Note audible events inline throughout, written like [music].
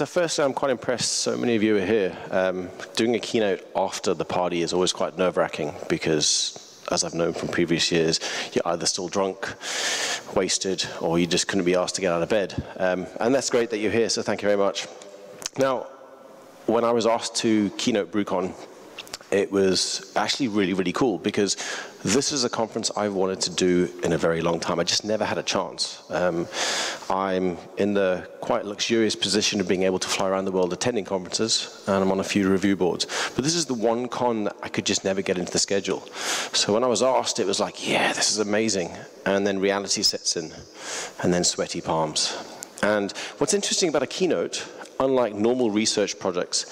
So firstly, I'm quite impressed so many of you are here. Um, doing a keynote after the party is always quite nerve-wracking because, as I've known from previous years, you're either still drunk, wasted, or you just couldn't be asked to get out of bed. Um, and that's great that you're here, so thank you very much. Now, when I was asked to keynote BruCON, it was actually really, really cool because this is a conference I've wanted to do in a very long time. I just never had a chance. Um, I'm in the quite luxurious position of being able to fly around the world attending conferences, and I'm on a few review boards. But this is the one con that I could just never get into the schedule. So when I was asked, it was like, yeah, this is amazing. And then reality sets in, and then sweaty palms. And what's interesting about a keynote unlike normal research projects,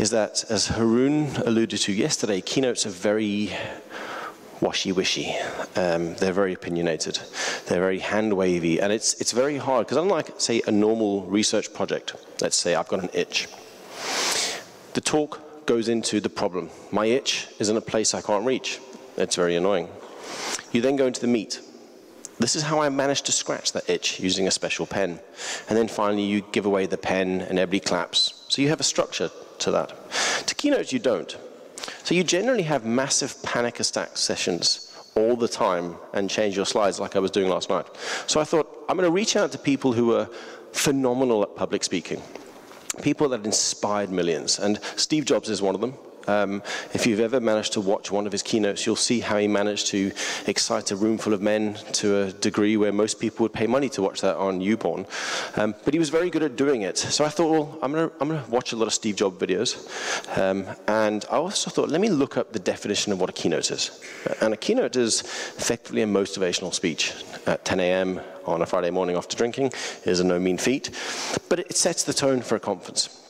is that, as Haroon alluded to yesterday, keynotes are very washy-wishy. Um, they're very opinionated. They're very hand-wavy, and it's, it's very hard, because unlike, say, a normal research project, let's say I've got an itch, the talk goes into the problem. My itch is in a place I can't reach. It's very annoying. You then go into the meat. This is how I managed to scratch that itch using a special pen. And then finally you give away the pen and everybody claps. So you have a structure to that. To keynotes you don't. So you generally have massive panic attack sessions all the time and change your slides like I was doing last night. So I thought, I'm going to reach out to people who are phenomenal at public speaking. People that inspired millions. And Steve Jobs is one of them. Um, if you've ever managed to watch one of his keynotes, you'll see how he managed to excite a room full of men to a degree where most people would pay money to watch that on YouPorn. Um, but he was very good at doing it. So I thought, well, I'm going to watch a lot of Steve Jobs videos. Um, and I also thought, let me look up the definition of what a keynote is. And a keynote is effectively a motivational speech at 10 a.m. on a Friday morning after drinking is a no mean feat. But it sets the tone for a conference.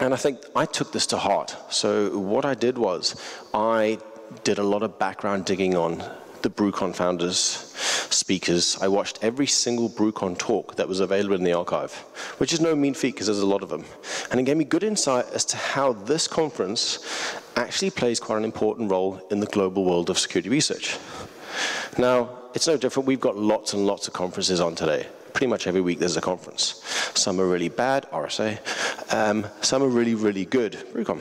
And I think I took this to heart. So what I did was I did a lot of background digging on the BruCON founders, speakers. I watched every single BruCON talk that was available in the archive, which is no mean feat because there's a lot of them. And it gave me good insight as to how this conference actually plays quite an important role in the global world of security research. Now, it's no different. We've got lots and lots of conferences on today pretty much every week there's a conference. Some are really bad, RSA. Um, some are really, really good, BruCON.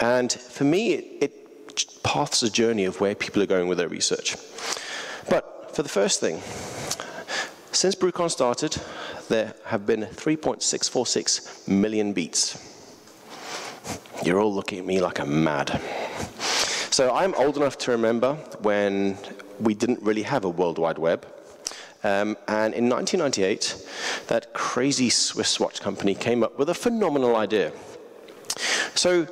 And for me, it, it paths a journey of where people are going with their research. But for the first thing, since BruCON started, there have been 3.646 million beats. You're all looking at me like I'm mad. So I'm old enough to remember when we didn't really have a World Wide Web. Um, and in 1998, that crazy Swiss watch company came up with a phenomenal idea. So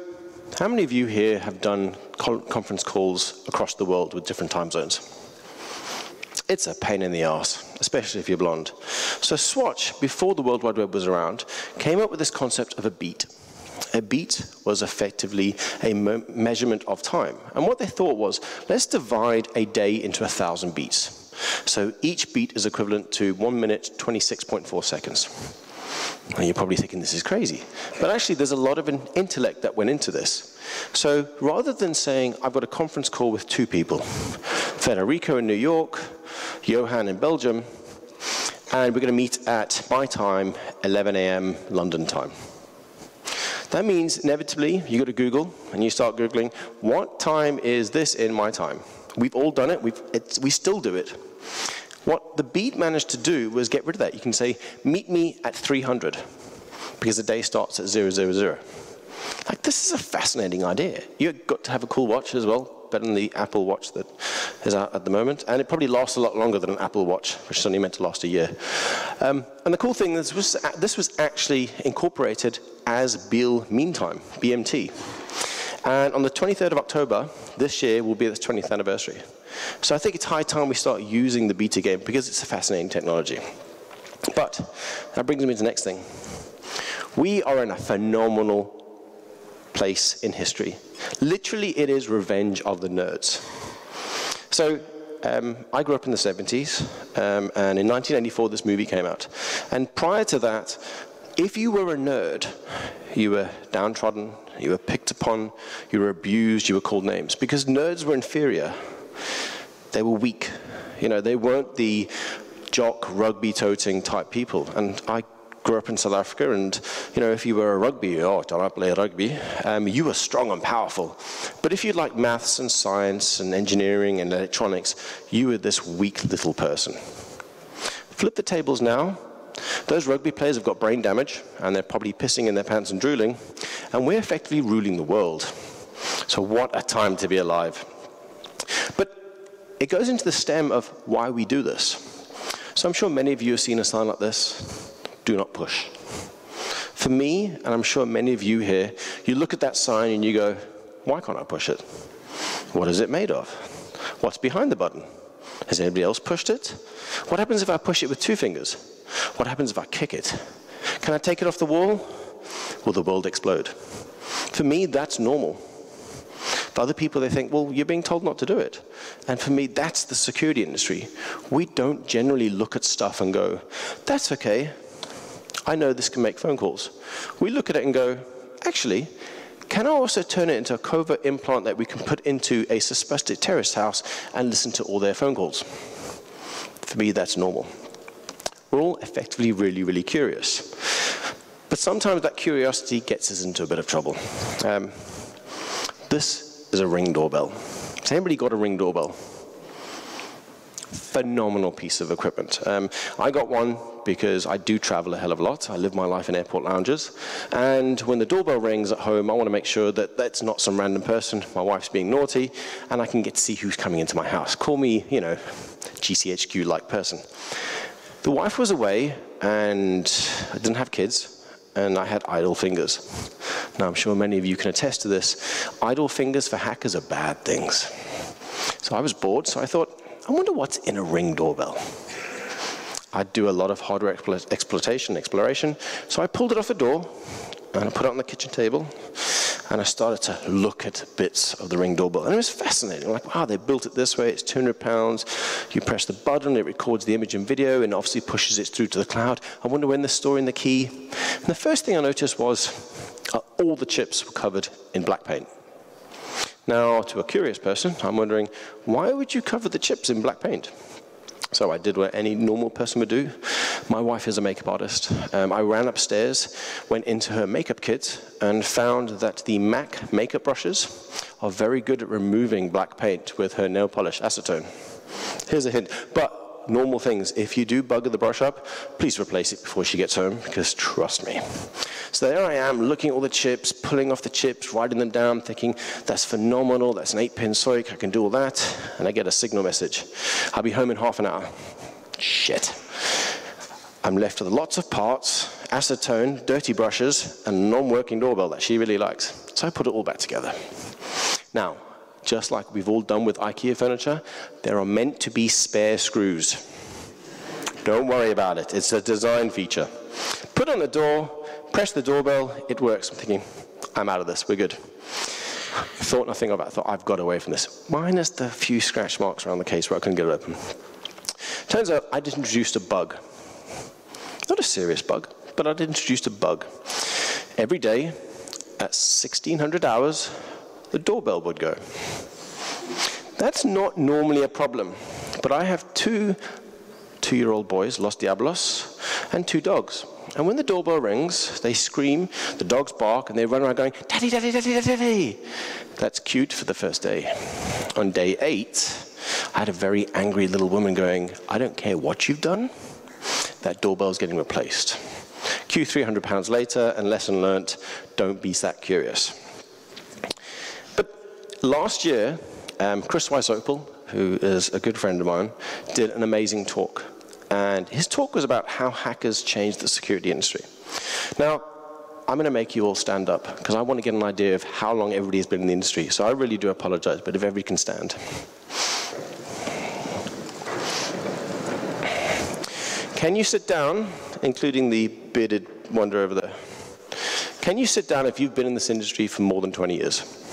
how many of you here have done conference calls across the world with different time zones? It's a pain in the ass, especially if you're blonde. So Swatch, before the World Wide Web was around, came up with this concept of a beat. A beat was effectively a measurement of time. And what they thought was, let's divide a day into a thousand beats. So each beat is equivalent to 1 minute 26.4 seconds. And you're probably thinking this is crazy. But actually there's a lot of intellect that went into this. So rather than saying I've got a conference call with two people, Federico in New York, Johan in Belgium, and we're going to meet at my time, 11 a.m. London time. That means inevitably you go to Google and you start Googling, what time is this in my time? We've all done it, we still do it. What the beat managed to do was get rid of that. You can say, meet me at 300, because the day starts at 000. Like, this is a fascinating idea. You've got to have a cool watch as well, better than the Apple Watch that is out at the moment. And it probably lasts a lot longer than an Apple Watch, which is only meant to last a year. Um, and the cool thing is, was, this was actually incorporated as Biel Mean Time, BMT. And on the 23rd of October, this year will be its 20th anniversary. So I think it's high time we start using the beta game because it's a fascinating technology. But that brings me to the next thing. We are in a phenomenal place in history. Literally, it is revenge of the nerds. So um, I grew up in the 70s, um, and in 1984 this movie came out. And prior to that, if you were a nerd, you were downtrodden, you were picked upon, you were abused, you were called names, because nerds were inferior. They were weak. You know, they weren't the jock, rugby toting type people. And I grew up in South Africa, and you know, if you were a rugby, oh, don't I play rugby? Um, you were strong and powerful. But if you like maths and science and engineering and electronics, you were this weak little person. Flip the tables now. Those rugby players have got brain damage, and they're probably pissing in their pants and drooling, and we're effectively ruling the world. So what a time to be alive. It goes into the stem of why we do this. So I'm sure many of you have seen a sign like this, do not push. For me, and I'm sure many of you here, you look at that sign and you go, why can't I push it? What is it made of? What's behind the button? Has anybody else pushed it? What happens if I push it with two fingers? What happens if I kick it? Can I take it off the wall? Will the world explode? For me, that's normal. For other people, they think, well, you're being told not to do it. And for me, that's the security industry. We don't generally look at stuff and go, that's okay. I know this can make phone calls. We look at it and go, actually, can I also turn it into a covert implant that we can put into a suspected terrorist house and listen to all their phone calls? For me, that's normal. We're all effectively really, really curious. But sometimes that curiosity gets us into a bit of trouble. Um, this is a ring doorbell. Has anybody got a ring doorbell? Phenomenal piece of equipment. Um, I got one because I do travel a hell of a lot. I live my life in airport lounges. And when the doorbell rings at home, I want to make sure that that's not some random person, my wife's being naughty, and I can get to see who's coming into my house. Call me, you know, GCHQ-like person. The wife was away, and I didn't have kids, and I had idle fingers. Now, I'm sure many of you can attest to this. Idle fingers for hackers are bad things. So I was bored, so I thought, I wonder what's in a ring doorbell. I do a lot of hardware exploitation, exploration. So I pulled it off the door and I put it on the kitchen table and I started to look at bits of the Ring doorbell. And it was fascinating. Like, wow, they built it this way. It's 200 pounds. You press the button, it records the image and video, and obviously pushes it through to the cloud. I wonder when they're storing the key. And the first thing I noticed was uh, all the chips were covered in black paint. Now, to a curious person, I'm wondering, why would you cover the chips in black paint? So I did what any normal person would do. My wife is a makeup artist. Um, I ran upstairs, went into her makeup kit, and found that the MAC makeup brushes are very good at removing black paint with her nail polish acetone. Here's a hint. But normal things. If you do bugger the brush up, please replace it before she gets home, because trust me. So there I am, looking at all the chips, pulling off the chips, writing them down, thinking, that's phenomenal, that's an 8-pin SOIC, I can do all that. And I get a signal message. I'll be home in half an hour. Shit. I'm left with lots of parts, acetone, dirty brushes, and a non-working doorbell that she really likes. So I put it all back together. Now, just like we've all done with IKEA furniture, there are meant to be spare screws. Don't worry about it, it's a design feature. Put on the door, press the doorbell, it works. I'm thinking, I'm out of this, we're good. Thought nothing of it, I thought I've got away from this. Minus the few scratch marks around the case where I couldn't get it open. Turns out I'd introduced a bug. Not a serious bug, but I'd introduced a bug. Every day at 1600 hours, the doorbell would go. That's not normally a problem, but I have two two-year-old boys, Los Diablos, and two dogs. And when the doorbell rings, they scream, the dogs bark, and they run around going, Daddy, Daddy, Daddy, Daddy. That's cute for the first day. On day eight, I had a very angry little woman going, I don't care what you've done, that doorbell's getting replaced. Q 300 pounds later, and lesson learnt, don't be that curious. Last year, um, Chris Wysopal, who is a good friend of mine, did an amazing talk. And his talk was about how hackers changed the security industry. Now, I'm going to make you all stand up because I want to get an idea of how long everybody has been in the industry. So I really do apologize, but if everybody can stand. Can you sit down, including the bearded wonder over there? Can you sit down if you've been in this industry for more than 20 years?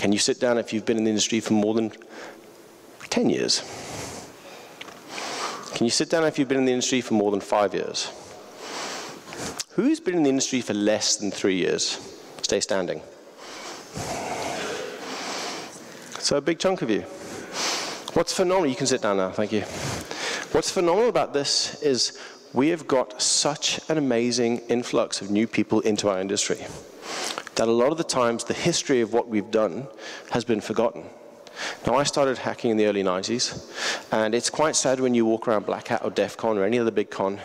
Can you sit down if you've been in the industry for more than 10 years? Can you sit down if you've been in the industry for more than five years? Who's been in the industry for less than three years? Stay standing. So a big chunk of you. What's phenomenal, you can sit down now, thank you. What's phenomenal about this is we have got such an amazing influx of new people into our industry that a lot of the times the history of what we've done has been forgotten. Now, I started hacking in the early 90s, and it's quite sad when you walk around Black Hat or DEF CON or any other big con,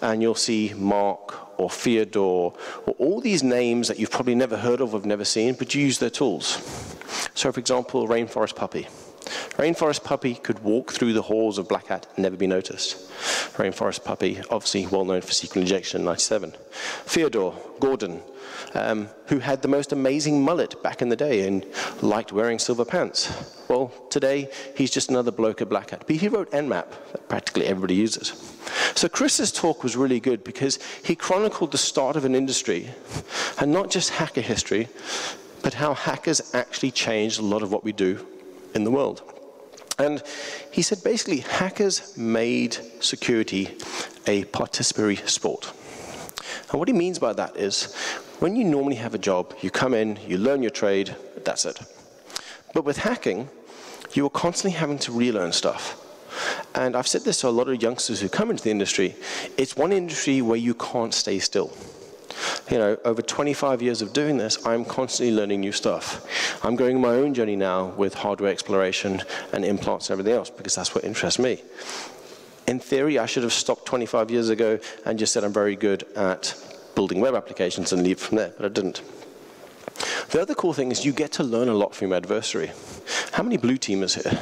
and you'll see Mark or Theodore or all these names that you've probably never heard of or never seen, but you use their tools. So, for example, Rainforest Puppy. Rainforest Puppy could walk through the halls of Black Hat and never be noticed. Rainforest Puppy, obviously well known for SQL injection in 97. Fyodor, Gordon, um, who had the most amazing mullet back in the day and liked wearing silver pants. Well, today he's just another bloke at Black Hat. But he wrote Nmap that practically everybody uses. So Chris's talk was really good because he chronicled the start of an industry and not just hacker history, but how hackers actually changed a lot of what we do in the world. And he said basically hackers made security a participatory sport. And what he means by that is when you normally have a job, you come in, you learn your trade, that's it. But with hacking, you are constantly having to relearn stuff. And I've said this to a lot of youngsters who come into the industry, it's one industry where you can't stay still. You know, over 25 years of doing this, I'm constantly learning new stuff. I'm going on my own journey now with hardware exploration and implants and everything else because that's what interests me. In theory, I should have stopped 25 years ago and just said I'm very good at building web applications and leave from there, but I didn't. The other cool thing is you get to learn a lot from your adversary. How many blue teamers here?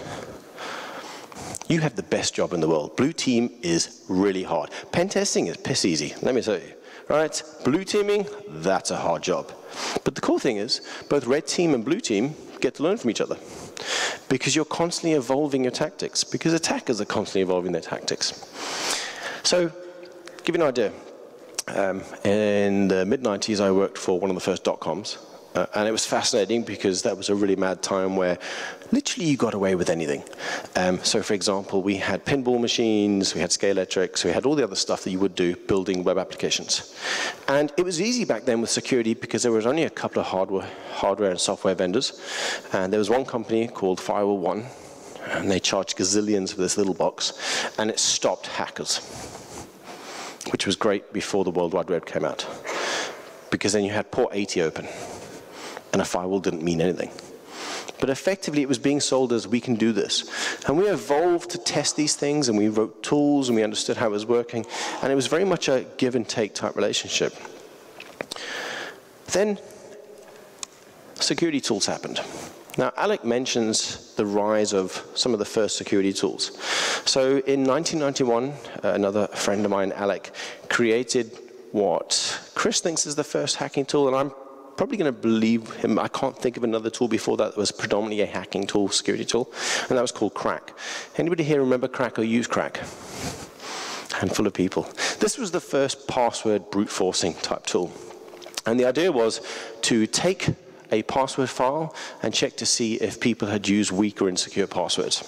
You have the best job in the world. Blue team is really hard. Pen testing is piss easy, let me tell you right? Blue teaming, that's a hard job. But the cool thing is, both red team and blue team get to learn from each other because you're constantly evolving your tactics, because attackers are constantly evolving their tactics. So, give you an idea. Um, in the mid-90s, I worked for one of the first dot-coms, uh, and it was fascinating because that was a really mad time where literally you got away with anything. Um, so for example, we had pinball machines, we had Scalextrics, we had all the other stuff that you would do building web applications. And it was easy back then with security because there was only a couple of hardware, hardware and software vendors. And there was one company called Firewall One, and they charged gazillions for this little box, and it stopped hackers, which was great before the World Wide Web came out. Because then you had port 80 open and a firewall didn't mean anything. But effectively, it was being sold as we can do this. And we evolved to test these things, and we wrote tools, and we understood how it was working. And it was very much a give and take type relationship. Then, security tools happened. Now, Alec mentions the rise of some of the first security tools. So in 1991, uh, another friend of mine, Alec, created what Chris thinks is the first hacking tool, and I'm probably going to believe him. I can't think of another tool before that that was predominantly a hacking tool, security tool, and that was called Crack. Anybody here remember Crack or use Crack? Handful of people. This was the first password brute forcing type tool. And the idea was to take a password file and check to see if people had used weak or insecure passwords.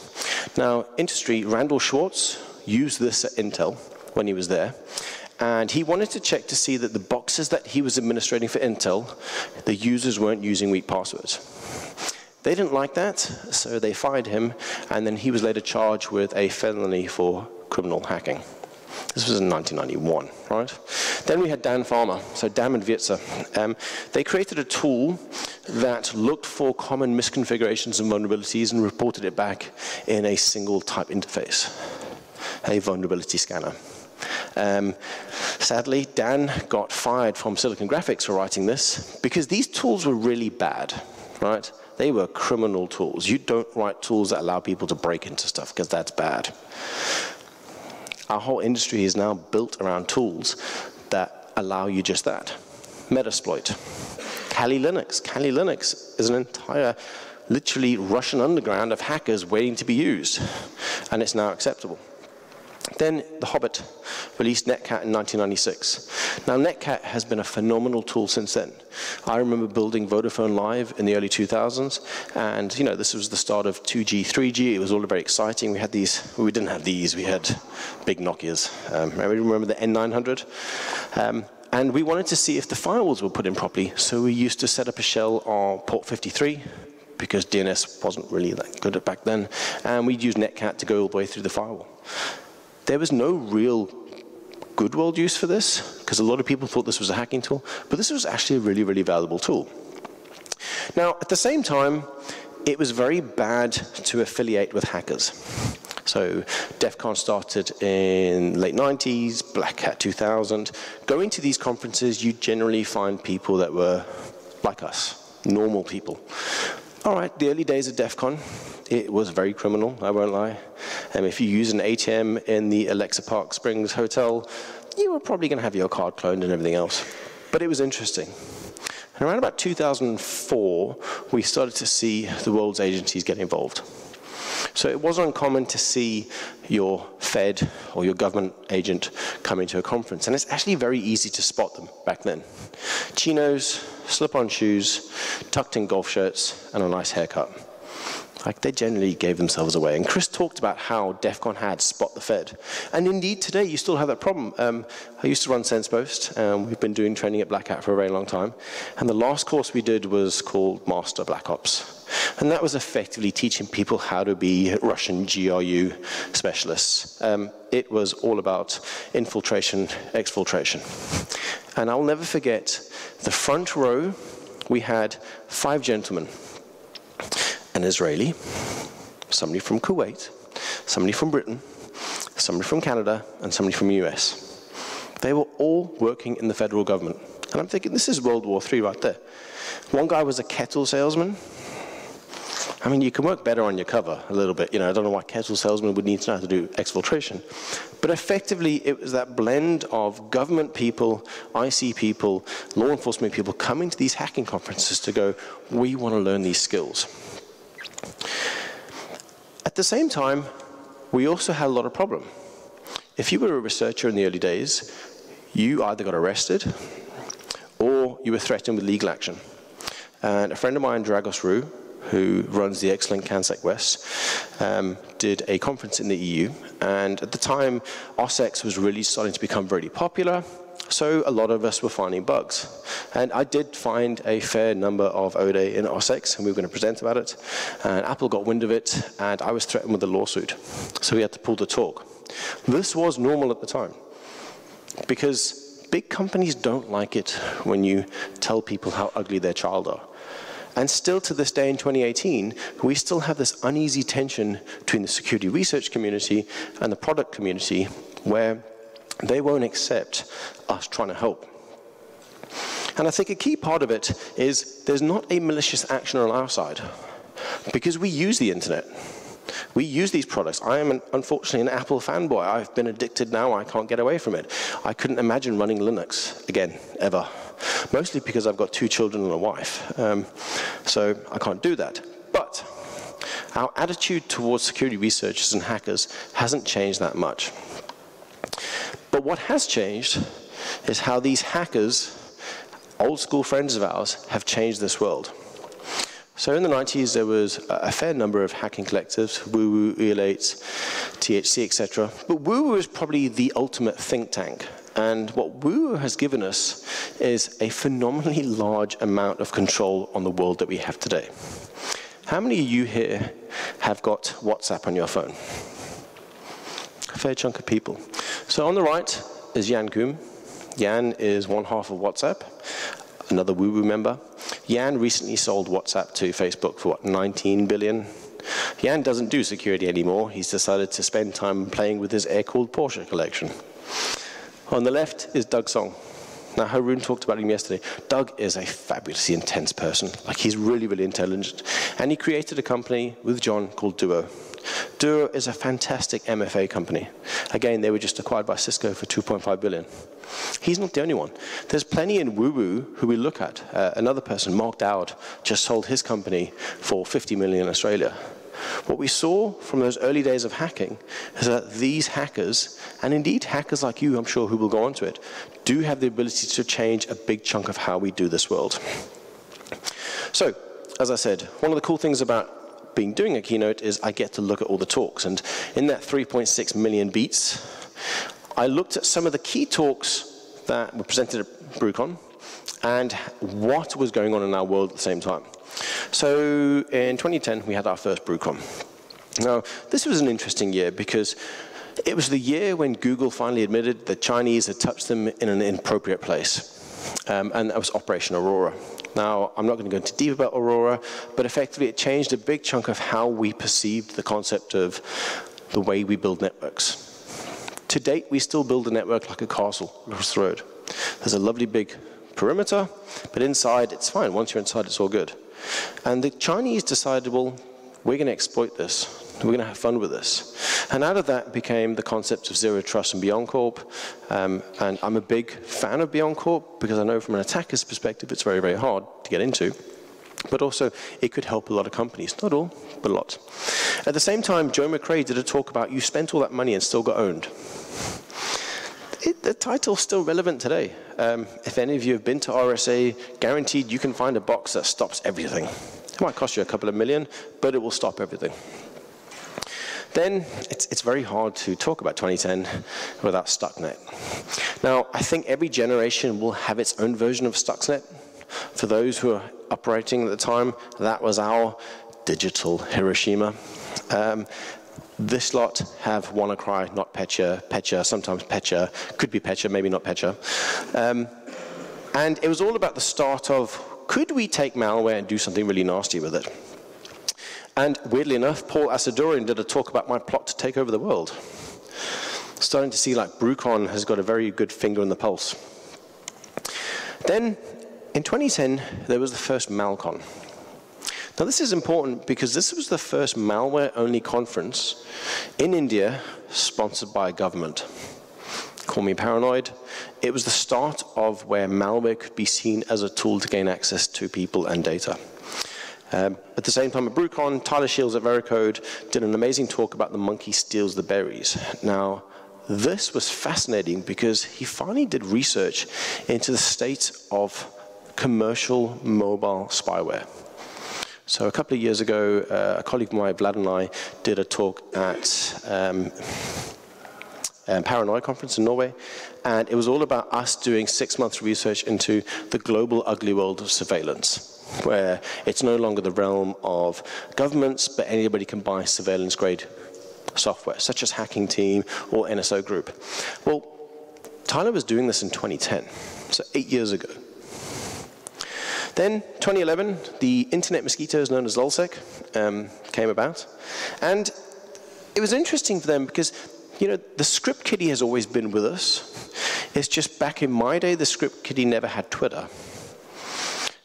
Now, industry, Randall Schwartz used this at Intel when he was there, and he wanted to check to see that the boxes that he was administrating for Intel, the users weren't using weak passwords. They didn't like that, so they fired him, and then he was later charged with a felony for criminal hacking. This was in 1991, right? Then we had Dan Farmer, so Dan and Wietse. Um, they created a tool that looked for common misconfigurations and vulnerabilities and reported it back in a single type interface, a vulnerability scanner. Um, sadly, Dan got fired from Silicon Graphics for writing this because these tools were really bad, right? They were criminal tools. You don't write tools that allow people to break into stuff because that's bad. Our whole industry is now built around tools that allow you just that. Metasploit. Kali Linux. Kali Linux is an entire, literally Russian underground of hackers waiting to be used. And it's now acceptable. Then The Hobbit released Netcat in 1996. Now Netcat has been a phenomenal tool since then. I remember building Vodafone Live in the early 2000s, and you know this was the start of 2G, 3G. It was all very exciting. We had these. We didn't have these. We had big Nokia's. Um, I remember the N900. Um, and we wanted to see if the firewalls were put in properly. So we used to set up a shell on port 53 because DNS wasn't really that good back then. And we'd use Netcat to go all the way through the firewall. There was no real good world use for this, because a lot of people thought this was a hacking tool, but this was actually a really, really valuable tool. Now, at the same time, it was very bad to affiliate with hackers. So DEF CON started in late 90s, Black Hat 2000. Going to these conferences, you generally find people that were like us, normal people. All right, the early days of DEF CON, it was very criminal, I won't lie. And if you use an ATM in the Alexis Park Springs Hotel, you were probably going to have your card cloned and everything else. But it was interesting. And around about 2004, we started to see the world's agencies get involved. So it wasn't uncommon to see your Fed or your government agent come into a conference. And it's actually very easy to spot them back then. Chinos, slip-on shoes, tucked in golf shirts, and a nice haircut. Like they generally gave themselves away. And Chris talked about how DEF CON had Spot the Fed. And indeed, today you still have that problem. Um, I used to run SensePost. Um, we've been doing training at Black Hat for a very long time. And the last course we did was called Master Black Ops. And that was effectively teaching people how to be Russian GRU specialists. Um, it was all about infiltration, exfiltration. And I'll never forget the front row, we had five gentlemen an Israeli, somebody from Kuwait, somebody from Britain, somebody from Canada, and somebody from the US. They were all working in the federal government. And I'm thinking, this is World War III right there. One guy was a kettle salesman. I mean, you can work better on your cover a little bit. You know, I don't know why kettle salesman would need to know how to do exfiltration. But effectively, it was that blend of government people, IC people, law enforcement people coming to these hacking conferences to go, we want to learn these skills. At the same time, we also had a lot of problem. If you were a researcher in the early days, you either got arrested or you were threatened with legal action. And a friend of mine, Dragos Ruiu, who runs the excellent CanSec West, um, did a conference in the EU. And at the time, OSX was really starting to become really popular. So a lot of us were finding bugs. And I did find a fair number of ODE in OSX, and we were going to present about it. And Apple got wind of it, and I was threatened with a lawsuit. So we had to pull the talk. This was normal at the time, because big companies don't like it when you tell people how ugly their child are. And still to this day in 2018, we still have this uneasy tension between the security research community and the product community where they won't accept us trying to help. And I think a key part of it is there's not a malicious action on our side because we use the internet. We use these products. I am, an, unfortunately, an Apple fanboy. I've been addicted now. I can't get away from it. I couldn't imagine running Linux again, ever. Mostly because I've got two children and a wife. Um, so I can't do that. But our attitude towards security researchers and hackers hasn't changed that much. But what has changed is how these hackers, old school friends of ours, have changed this world. So in the 90s, there was a fair number of hacking collectives, w00w00, EL8, THC, etc. But w00w00 is probably the ultimate think tank. And what w00w00 has given us is a phenomenally large amount of control on the world that we have today. How many of you here have got WhatsApp on your phone? A fair chunk of people. So on the right is Jan Koum. Jan is one half of WhatsApp, another w00w00 member. Jan recently sold WhatsApp to Facebook for what, 19 billion? Jan doesn't do security anymore. He's decided to spend time playing with his air-cooled Porsche collection. On the left is Doug Song. Now, Haroon talked about him yesterday. Doug is a fabulously intense person. Like, he's really, really intelligent. And he created a company with John called Duo. Duo is a fantastic MFA company. Again, they were just acquired by Cisco for 2.5 billion. He's not the only one. There's plenty in w00w00 who we look at. Uh, another person, Mark Dowd, just sold his company for 50 million in Australia. What we saw from those early days of hacking is that these hackers, and indeed hackers like you, I'm sure, who will go on to it, do have the ability to change a big chunk of how we do this world. So, as I said, one of the cool things about being doing a keynote is I get to look at all the talks. And in that 3.6 million beats, I looked at some of the key talks that were presented at BruCON and what was going on in our world at the same time. So in 2010, we had our first BruCON. Now, this was an interesting year because It was the year when Google finally admitted the Chinese had touched them in an inappropriate place. Um, and that was Operation Aurora. Now, I'm not going to go into deep about Aurora, but effectively it changed a big chunk of how we perceived the concept of the way we build networks. To date, we still build a network like a castle across the road. There's a lovely big perimeter, but inside it's fine. Once you're inside, it's all good. And the Chinese decided, well, we're going to exploit this. We're going to have fun with this. And out of that became the concept of zero trust and BeyondCorp. Um, and I'm a big fan of BeyondCorp because I know from an attacker's perspective it's very, very hard to get into. But also, it could help a lot of companies. Not all, but a lot. At the same time, Joe McCray did a talk about you spent all that money and still got owned. It, the title's still relevant today. Um, if any of you have been to RSA, guaranteed you can find a box that stops everything. It might cost you a couple of million, but it will stop everything. Then it's, it's very hard to talk about 2010 without Stuxnet. Now, I think every generation will have its own version of Stuxnet. For those who are operating at the time, that was our digital Hiroshima. Um, this lot have WannaCry, not Petya, Petya, sometimes Petya, could be Petya, maybe not Petya. Um, and it was all about the start of, could we take malware and do something really nasty with it? And weirdly enough, Paul Asadoorian did a talk about my plot to take over the world. Starting to see like Brucon has got a very good finger in the pulse. Then, in 2010, there was the first Malcon. Now this is important because this was the first malware-only conference in India sponsored by a government. Call me paranoid. It was the start of where malware could be seen as a tool to gain access to people and data. Um, at the same time at Brucon, Tyler Shields at Veracode did an amazing talk about the monkey steals the berries. Now, this was fascinating because he finally did research into the state of commercial mobile spyware. So a couple of years ago, uh, a colleague of mine, Vlad and I, did a talk at um, um, Paranoia conference in Norway, and it was all about us doing six months research into the global ugly world of surveillance where it's no longer the realm of governments, but anybody can buy surveillance grade software, such as Hacking Team or NSO Group. Well, Tyler was doing this in 2010, so eight years ago. Then, 2011, the internet mosquitoes known as LulzSec um, came about. And it was interesting for them because, you know, the script kiddie has always been with us. It's just back in my day, the script kiddie never had Twitter.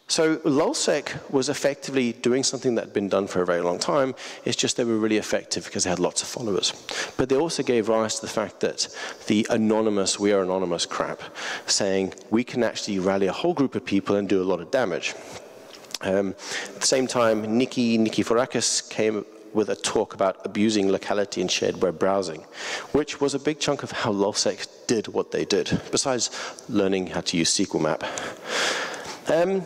So LulzSec was effectively doing something that had been done for a very long time. It's just they were really effective because they had lots of followers. But they also gave rise to the fact that the anonymous, we are anonymous crap, saying we can actually rally a whole group of people and do a lot of damage. Um, at the same time, Nikki Nikiforakis came with a talk about abusing locality and shared web browsing, which was a big chunk of how LulzSec did what they did, besides learning how to use SQL map. Um,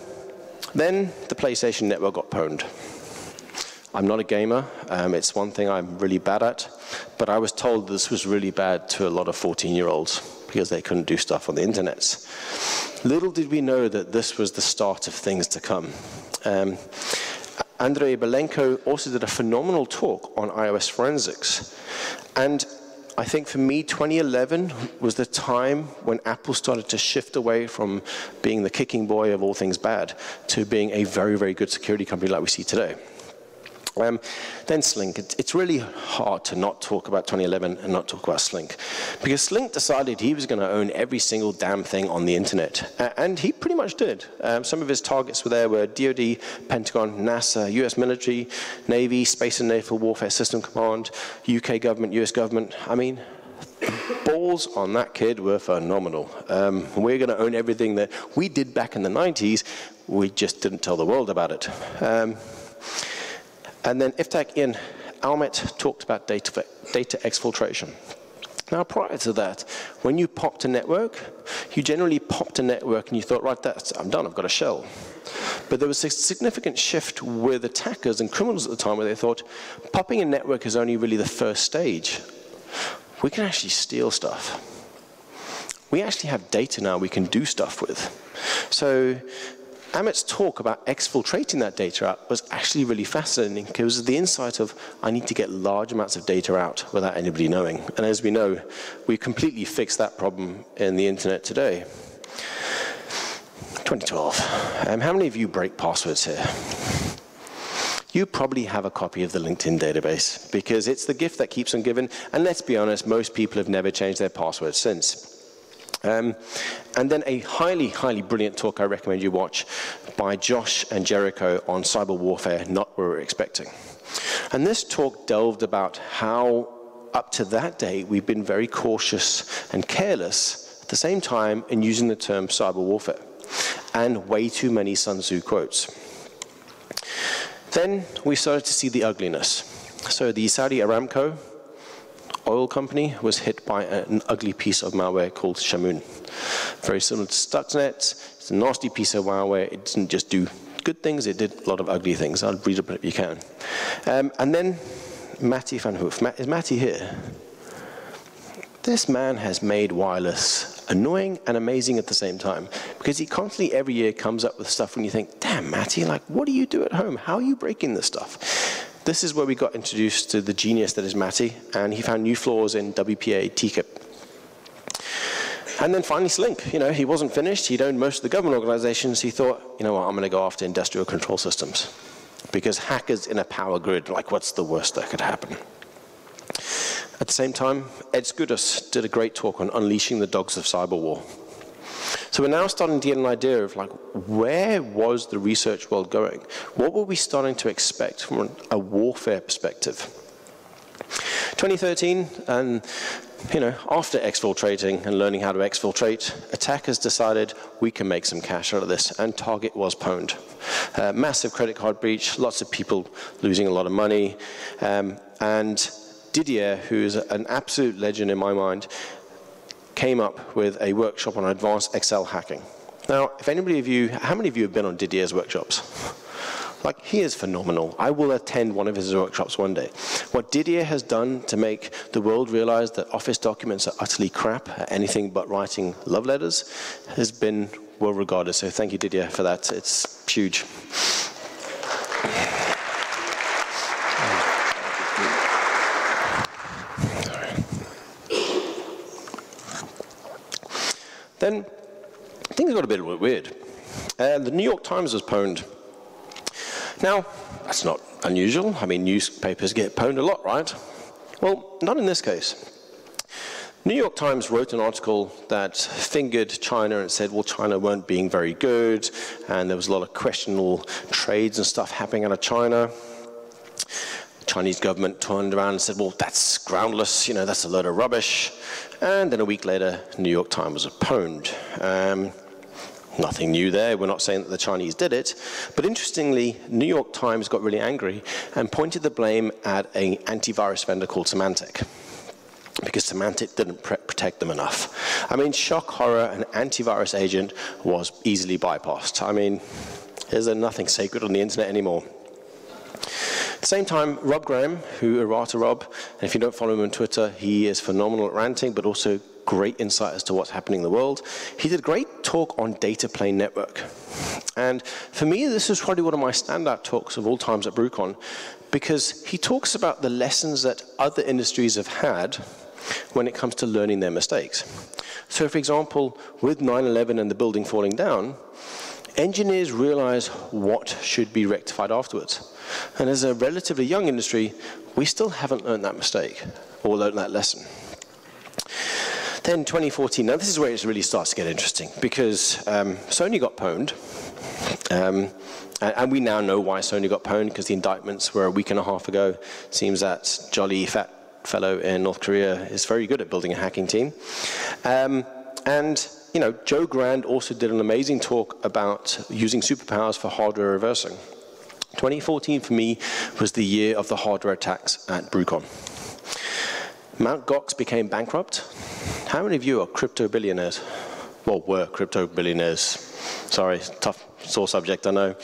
then the PlayStation Network got pwned. I'm not a gamer. Um, it's one thing I'm really bad at. But I was told this was really bad to a lot of 14-year-olds because they couldn't do stuff on the internet. Little did we know that this was the start of things to come. Um, Andrei Belenko also did a phenomenal talk on iOS forensics. And I think for me, 2011 was the time when Apple started to shift away from being the kicking boy of all things bad to being a very, very good security company like we see today. Um, then Slink. It, it's really hard to not talk about 2011 and not talk about Slink. Because Slink decided he was going to own every single damn thing on the internet. Uh, and he pretty much did. Um, some of his targets were there were DoD, Pentagon, NASA, US military, Navy, Space and Naval Warfare System Command, UK government, US government. I mean, balls on that kid were phenomenal. Um, we're going to own everything that we did back in the 90s. We just didn't tell the world about it. And then Iftach Ian Amit talked about data, data exfiltration. Now, prior to that, when you popped a network, you generally popped a network and you thought, right, that's, I'm done, I've got a shell. But there was a significant shift with attackers and criminals at the time where they thought, popping a network is only really the first stage. We can actually steal stuff. We actually have data now we can do stuff with. So Amit's talk about exfiltrating that data out was actually really fascinating because was the insight of I need to get large amounts of data out without anybody knowing. And as we know, we completely fixed that problem in the internet today. 2012. Um, how many of you break passwords here? You probably have a copy of the LinkedIn database because it's the gift that keeps on giving. And let's be honest, most people have never changed their password since. Um, and then a highly, highly brilliant talk I recommend you watch by Josh and Jericho on cyber warfare, not what we were expecting. And this talk delved about how, up to that day, we've been very cautious and careless at the same time in using the term cyber warfare, and way too many Sun Tzu quotes. Then we started to see the ugliness. So the Saudi Aramco oil company was hit by an ugly piece of malware called Shamoon. Very similar to Stuxnet. It's a nasty piece of malware. It didn't just do good things, it did a lot of ugly things. I'll read it if you can. Um, and then Mathy Vanhoef. Matt, is Mathy here? This man has made wireless annoying and amazing at the same time because he constantly every year comes up with stuff when you think, damn, Mathy, like, what do you do at home? How are you breaking this stuff? This is where we got introduced to the genius that is Mathy, and he found new flaws in WPA TKIP. And then finally Slink, you know, he wasn't finished. He'd owned most of the government organizations. He thought, you know what, I'm going to go after industrial control systems. Because hackers in a power grid, like what's the worst that could happen? At the same time, Ed Skoudis did a great talk on unleashing the dogs of cyber war. So we're now starting to get an idea of like, where was the research world going? What were we starting to expect from a warfare perspective? 2013, and you know, after exfiltrating and learning how to exfiltrate, attackers decided we can make some cash out of this, and target was pwned. Uh, massive credit card breach, lots of people losing a lot of money, um, and Didier, who is an absolute legend in my mind, came up with a workshop on advanced Excel hacking. Now, if anybody of you, how many of you have been on Didier's workshops? [laughs] Like, he is phenomenal. I will attend one of his workshops one day. What Didier has done to make the world realize that office documents are utterly crap at anything but writing love letters has been well regarded. So thank you, Didier, for that. It's huge. Then things got a bit weird. And the New York Times was pwned. Now, that's not unusual. I mean, newspapers get pwned a lot, right? Well, not in this case. New York Times wrote an article that fingered China and said, well, China weren't being very good, and there was a lot of questionable trades and stuff happening out of China. Chinese government turned around and said, well, that's groundless, you know, that's a load of rubbish. And then a week later, New York Times was pwned. Um, nothing new there. We're not saying that the Chinese did it. But interestingly, New York Times got really angry and pointed the blame at an antivirus vendor called Symantec because Symantec didn't protect them enough. I mean, shock horror, an antivirus agent was easily bypassed. I mean, is there nothing sacred on the internet anymore? At the same time, Rob Graham, who errata Rob, and if you don't follow him on Twitter, he is phenomenal at ranting, but also great insight as to what's happening in the world. He did a great talk on data plane network. And for me, this is probably one of my standout talks of all times at Brucon, because he talks about the lessons that other industries have had when it comes to learning their mistakes. So for example, with 9-11 and the building falling down, engineers realize what should be rectified afterwards. And as a relatively young industry, we still haven't learned that mistake or learned that lesson. Then 2014, now this is where it really starts to get interesting because um, Sony got pwned. Um, and, we now know why Sony got pwned because the indictments were a week and a half ago. Seems that jolly fat fellow in North Korea is very good at building a hacking team. Um, and you know, Joe Grand also did an amazing talk about using superpowers for hardware reversing. 2014 for me was the year of the hardware attacks at Brucon. Mt. Gox became bankrupt. How many of you are crypto billionaires? Well, were crypto billionaires. Sorry, tough sore subject, I know.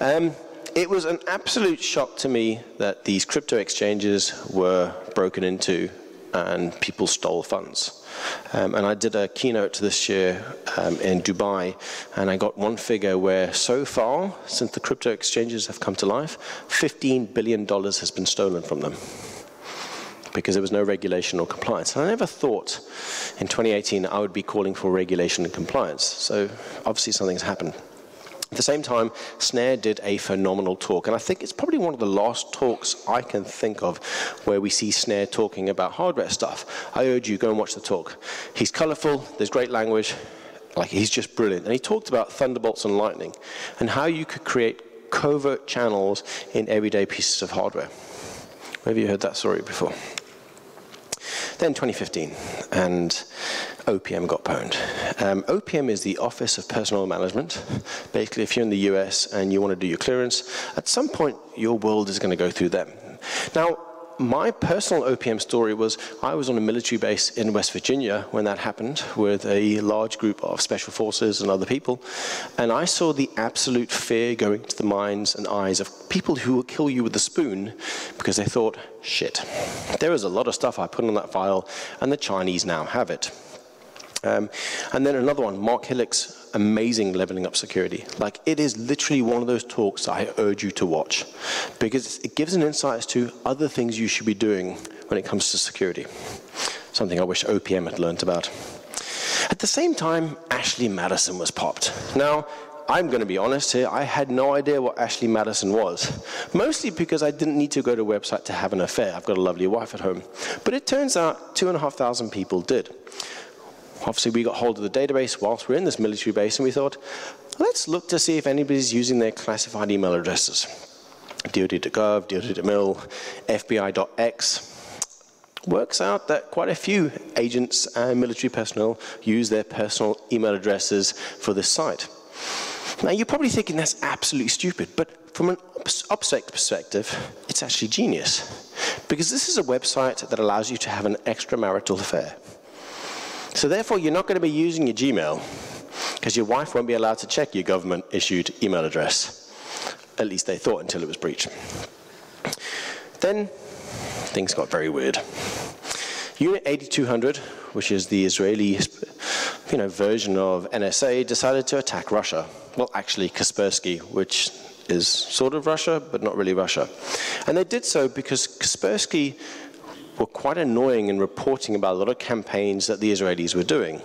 Um, it was an absolute shock to me that these crypto exchanges were broken into and people stole funds. Um, and I did a keynote this year um, in Dubai, and I got one figure where so far, since the crypto exchanges have come to life, $15 billion has been stolen from them because there was no regulation or compliance. And I never thought in 2018 I would be calling for regulation and compliance. So obviously something's happened. At the same time, Snare did a phenomenal talk, and I think it's probably one of the last talks I can think of where we see Snare talking about hardware stuff. I urge you, go and watch the talk. He's colorful, there's great language, like he's just brilliant. And he talked about thunderbolts and lightning, and how you could create covert channels in everyday pieces of hardware. Have you heard that story before? Then 2015, and OPM got pwned. Um, OPM is the Office of Personnel Management. Basically, if you're in the US and you want to do your clearance, at some point your world is going to go through them. Now, my personal OPM story was I was on a military base in West Virginia when that happened with a large group of special forces and other people. And I saw the absolute fear going to the minds and eyes of people who will kill you with a spoon because they thought, shit, there is a lot of stuff I put on that file and the Chinese now have it. Um, and then another one, Mark Hillick's amazing leveling up security. Like it is literally one of those talks I urge you to watch because it gives an insight as to other things you should be doing when it comes to security. Something I wish OPM had learned about. At the same time, Ashley Madison was popped. Now, I'm going to be honest here, I had no idea what Ashley Madison was. Mostly because I didn't need to go to a website to have an affair. I've got a lovely wife at home. But it turns out two and a half thousand people did obviously we got hold of the database whilst we are in this military base and we thought, let's look to see if anybody's using their classified email addresses. DoD.gov, DoD.mil, FBI.x. Works out that quite a few agents and military personnel use their personal email addresses for this site. Now you're probably thinking that's absolutely stupid, but from an OPSEC perspective, it's actually genius. Because this is a website that allows you to have an extramarital affair. So therefore, you're not going to be using your Gmail because your wife won't be allowed to check your government-issued email address. At least they thought until it was breached. Then things got very weird. Unit 8200, which is the Israeli you know, version of NSA, decided to attack Russia. Well, actually, Kaspersky, which is sort of Russia, but not really Russia. And they did so because Kaspersky were quite annoying in reporting about a lot of campaigns that the Israelis were doing.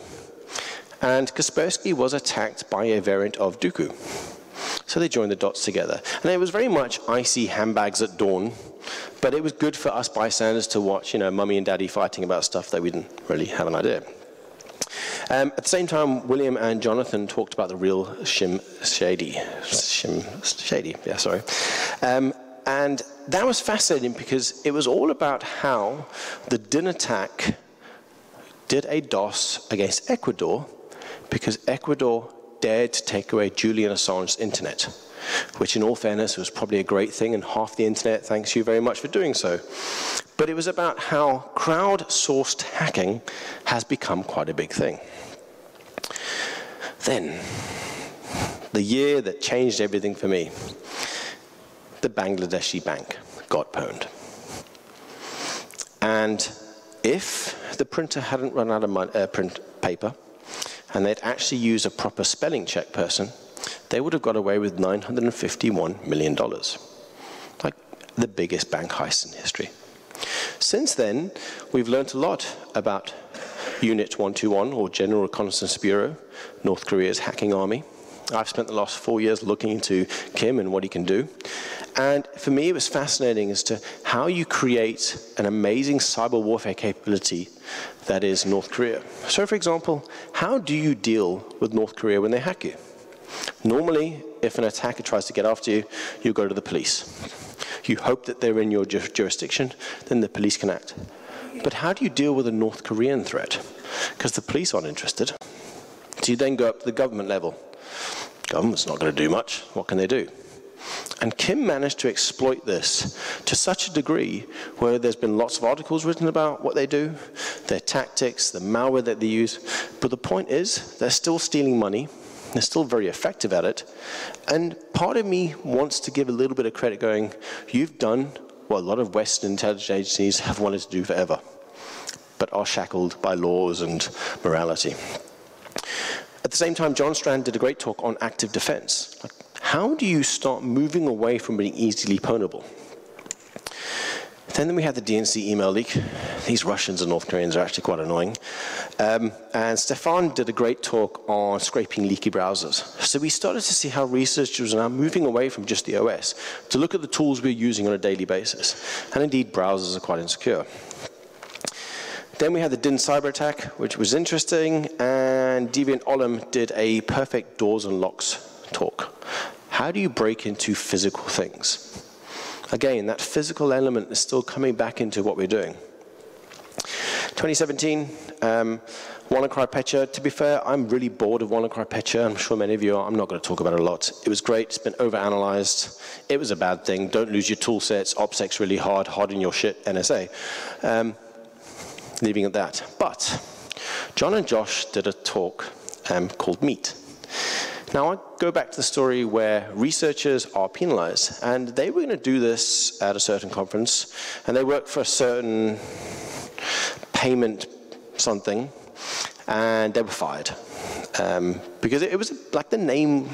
And Kaspersky was attacked by a variant of Duqu. So they joined the dots together. And it was very much icy handbags at dawn, but it was good for us bystanders to watch, you know, mummy and daddy fighting about stuff that we didn't really have an idea. Um, at the same time, William and Jonathan talked about the real Shim Shady. Shim Shady, yeah, sorry. Um, and that was fascinating because it was all about how the Dyn attack did a DOS against Ecuador because Ecuador dared to take away Julian Assange's internet, which in all fairness was probably a great thing and half the internet, thanks you very much for doing so. But it was about how crowd-sourced hacking has become quite a big thing. Then, the year that changed everything for me the Bangladeshi bank got pwned. And if the printer hadn't run out of money, uh, print paper, and they'd actually used a proper spelling check person, they would have got away with $951 million. Like the biggest bank heist in history. Since then, we've learned a lot about Unit 121, or General Reconnaissance Bureau, North Korea's hacking army. I've spent the last four years looking into Kim and what he can do. And for me, it was fascinating as to how you create an amazing cyber warfare capability that is North Korea. So for example, how do you deal with North Korea when they hack you? Normally, if an attacker tries to get after you, you go to the police. You hope that they're in your jurisdiction, then the police can act. But how do you deal with a North Korean threat? Because the police aren't interested. So you then go up to the government level. Government's not going to do much. What can they do? And Kim managed to exploit this to such a degree where there's been lots of articles written about what they do, their tactics, the malware that they use. But the point is, they're still stealing money. They're still very effective at it. And part of me wants to give a little bit of credit going, you've done what a lot of Western intelligence agencies have wanted to do forever. but are shackled by laws and morality. At the same time, John Strand did a great talk on active defense. How do you start moving away from being easily pwnable? Then we had the DNC email leak. These Russians and North Koreans are actually quite annoying. Um, and Stefan did a great talk on scraping leaky browsers. So we started to see how researchers are now moving away from just the OS to look at the tools we're using on a daily basis. And indeed, browsers are quite insecure. Then we had the Dyn cyber attack, which was interesting, and Deviant Ollam did a perfect doors and locks talk. How do you break into physical things? Again, that physical element is still coming back into what we're doing. 2017, um, WannaCry. To be fair, I'm really bored of WannaCry. I'm sure many of you are. I'm not going to talk about it a lot. It was great. It's been overanalyzed. It was a bad thing. Don't lose your tool sets. OPSEC's really hard. Harden your shit, NSA. Um, leaving it at that. But John and Josh did a talk um, called Meet. Now, I go back to the story where researchers are penalized, and they were going to do this at a certain conference, and they worked for a certain payment something, and they were fired. Um, because it, it was like the name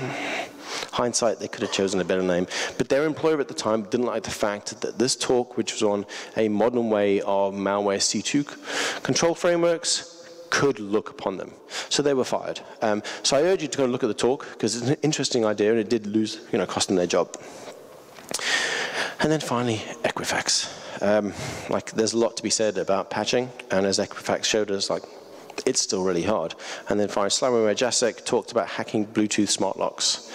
hindsight, they could have chosen a better name. But their employer at the time didn't like the fact that this talk, which was on a modern way of malware C2 control frameworks, could look upon them. So they were fired. Um, so I urge you to go and look at the talk because it's an interesting idea and it did lose, you know, cost them their job. And then finally, Equifax. Um, like, there's a lot to be said about patching, and as Equifax showed us, like, it's still really hard. And then finally, Slawomir Jasek talked about hacking Bluetooth smart locks.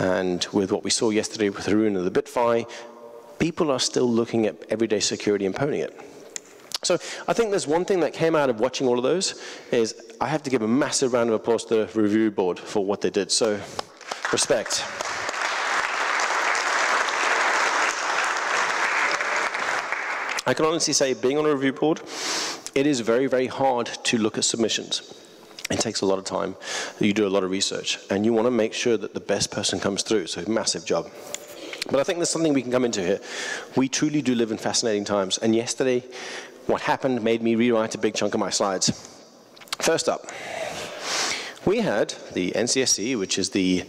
And with what we saw yesterday with Haroon and the BitFi, people are still looking at everyday security and pwning it. So I think there's one thing that came out of watching all of those is I have to give a massive round of applause to the review board for what they did. So respect. I can honestly say, being on a review board, it is very, very hard to look at submissions. It takes a lot of time. You do a lot of research, and you want to make sure that the best person comes through. So, massive job. But I think there's something we can come into here. We truly do live in fascinating times. And yesterday, what happened made me rewrite a big chunk of my slides. First up, we had the NCSC, which is the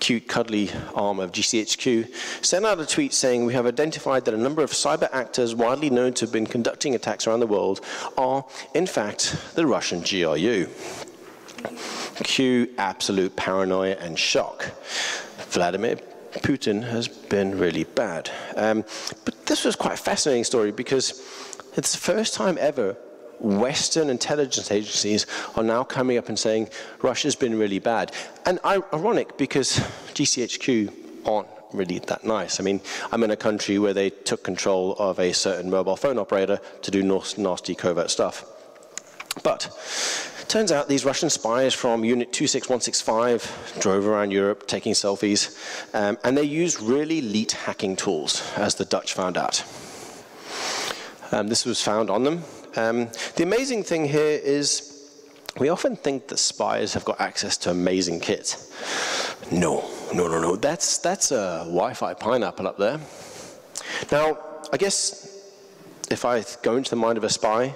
cute, cuddly arm of GCHQ, sent out a tweet saying we have identified that a number of cyber actors widely known to have been conducting attacks around the world are, in fact, the Russian GRU. Cue absolute paranoia and shock. Vladimir Putin has been really bad. Um, but this was quite a fascinating story because it's the first time ever Western intelligence agencies are now coming up and saying Russia's been really bad. And ironic because GCHQ aren't really that nice. I mean, I'm in a country where they took control of a certain mobile phone operator to do nasty covert stuff. But turns out these Russian spies from Unit 26165 drove around Europe taking selfies, um, and they used really elite hacking tools, as the Dutch found out. Um, this was found on them. Um, the amazing thing here is we often think that spies have got access to amazing kit. No, no, no, no. That's, that's a Wi-Fi pineapple up there. Now, I guess if I go into the mind of a spy,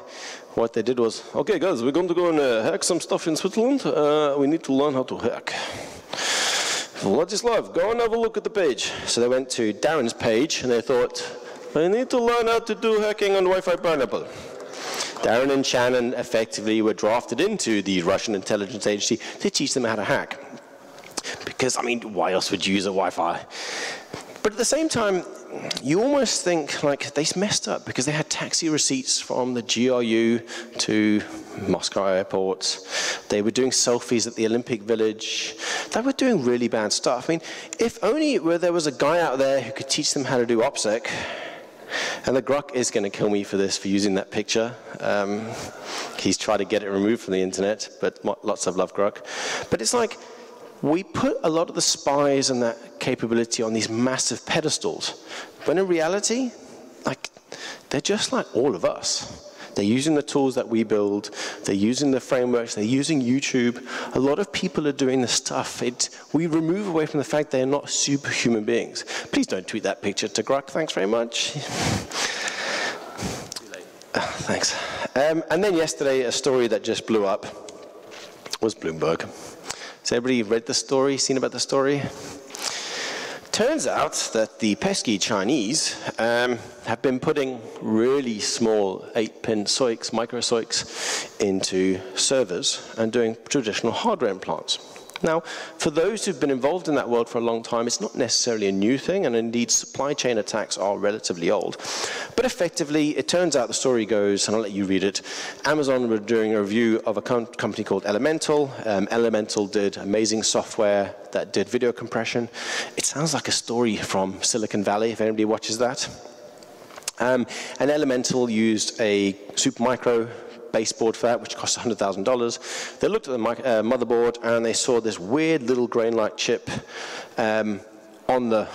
what they did was, okay, guys, we're going to go and uh, hack some stuff in Switzerland. Uh, we need to learn how to hack. Vladislav, go and have a look at the page. So they went to Darren's page and they thought, I need to learn how to do hacking on Wi-Fi Pineapple. Darren and Shannon effectively were drafted into the Russian intelligence agency to teach them how to hack. Because, I mean, why else would you use a Wi-Fi? But at the same time, you almost think like they messed up because they had taxi receipts from the GRU to Moscow airport. They were doing selfies at the Olympic Village. They were doing really bad stuff. I mean, if only there was a guy out there who could teach them how to do OPSEC, and the grugq is going to kill me for this, for using that picture. Um, he's tried to get it removed from the internet, but lots of love grugq. But it's like, we put a lot of the spies and that capability on these massive pedestals, when in reality, like, they're just like all of us. They're using the tools that we build. They're using the frameworks. They're using YouTube. A lot of people are doing this stuff. It, we remove away from the fact they are not superhuman beings. Please don't tweet that picture to grugq. Thanks very much. [sighs] thanks. Um, and then yesterday, a story that just blew up was Bloomberg. Has everybody read the story, seen about the story? Turns out that the pesky Chinese um, have been putting really small 8-pin SOICs, micro SOICs, into servers and doing traditional hardware implants. Now, for those who've been involved in that world for a long time, it's not necessarily a new thing, and indeed supply chain attacks are relatively old. But effectively, it turns out the story goes, and I'll let you read it, Amazon were doing a review of a com company called Elemental. Um, Elemental did amazing software that did video compression. It sounds like a story from Silicon Valley, if anybody watches that. Um, and Elemental used a Supermicro baseboard for that, which cost $100,000. They looked at the uh, motherboard and they saw this weird little grain-like chip um, on the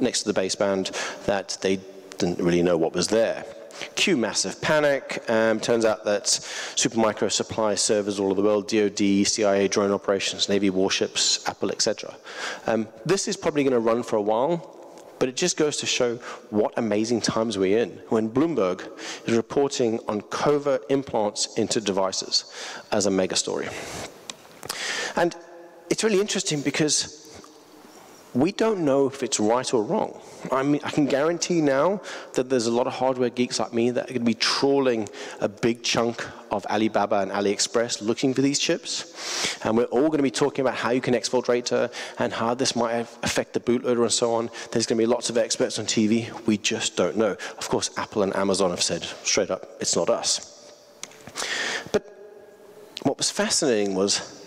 next to the baseband that they didn't really know what was there. Cue massive panic. Um, turns out that Supermicro supplies servers all over the world, DoD, CIA, drone operations, Navy warships, Apple, etc. Um, this is probably going to run for a while. But it just goes to show what amazing times we're in when Bloomberg is reporting on covert implants into devices as a mega story. And it's really interesting because we don't know if it's right or wrong. I mean, I can guarantee now that there's a lot of hardware geeks like me that are going to be trawling a big chunk of Alibaba and AliExpress looking for these chips. And we're all going to be talking about how you can exfiltrate her and how this might affect the bootloader and so on. There's going to be lots of experts on TV. We just don't know. Of course, Apple and Amazon have said straight up, it's not us. But what was fascinating was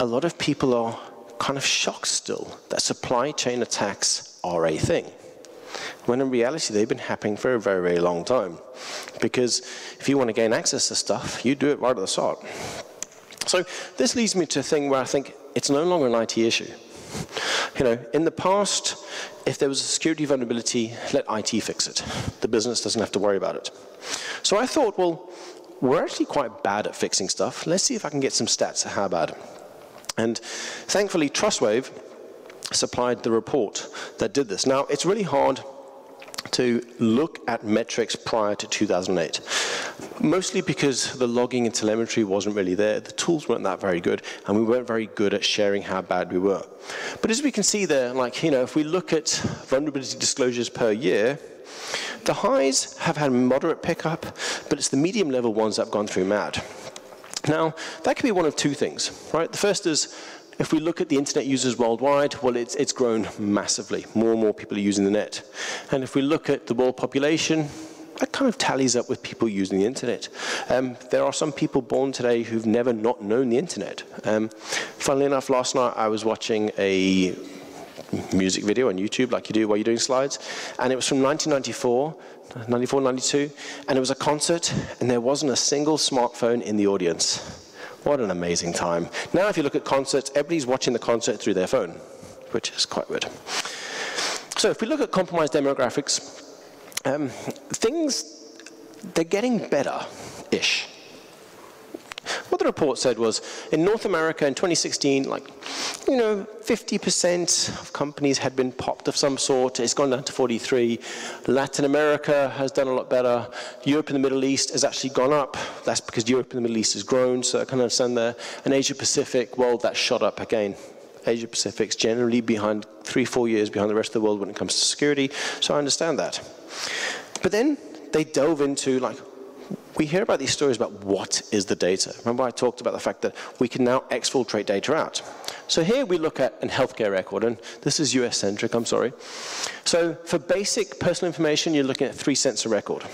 a lot of people are kind of shocked still that supply chain attacks are a thing. When in reality, they've been happening for a very, very long time. Because if you want to gain access to stuff, you do it right at the start. So this leads me to a thing where I think it's no longer an IT issue. You know, in the past, if there was a security vulnerability, let IT fix it. The business doesn't have to worry about it. So I thought, well, we're actually quite bad at fixing stuff. Let's see if I can get some stats of how bad. And thankfully, Trustwave supplied the report that did this. Now, it's really hard to look at metrics prior to 2008. Mostly because the logging and telemetry wasn't really there. The tools weren't that very good, and we weren't very good at sharing how bad we were. But as we can see there, like, you know, if we look at vulnerability disclosures per year, the highs have had moderate pickup, but it's the medium level ones that have gone through mad. Now, that could be one of two things, right? The first is, if we look at the internet users worldwide, well, it's, it's grown massively. More and more people are using the net. And if we look at the world population, that kind of tallies up with people using the internet. Um, there are some people born today who've never not known the internet. Um, funnily enough, last night I was watching a music video on YouTube like you do while you're doing slides. And it was from 1994, 94, 92. And it was a concert, and there wasn't a single smartphone in the audience. What an amazing time. Now, if you look at concerts, everybody's watching the concert through their phone, which is quite weird. So if we look at compromised demographics, um, things, they're getting better-ish. What the report said was, in North America in 2016, like, you know, 50% of companies had been popped of some sort. It's gone down to 43. Latin America has done a lot better. Europe and the Middle East has actually gone up. That's because Europe and the Middle East has grown, so I can understand there. And Asia Pacific, well, that shot up again. Asia Pacific's generally behind three, four years behind the rest of the world when it comes to security, so I understand that. But then they delve into like, we hear about these stories about what is the data. Remember I talked about the fact that we can now exfiltrate data out. So here we look at a healthcare record, and this is US-centric, I'm sorry. So for basic personal information, you're looking at three cents a record.